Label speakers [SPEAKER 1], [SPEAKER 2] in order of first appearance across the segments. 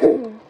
[SPEAKER 1] Thank hum. you.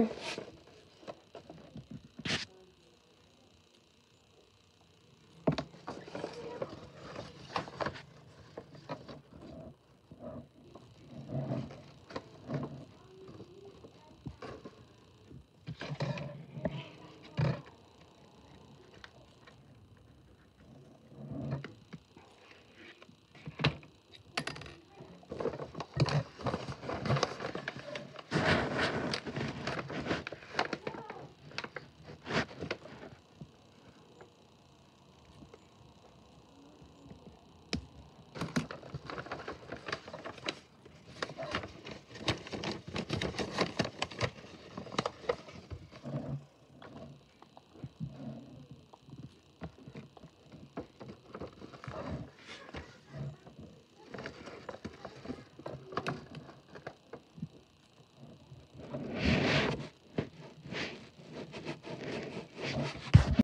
[SPEAKER 1] 嗯。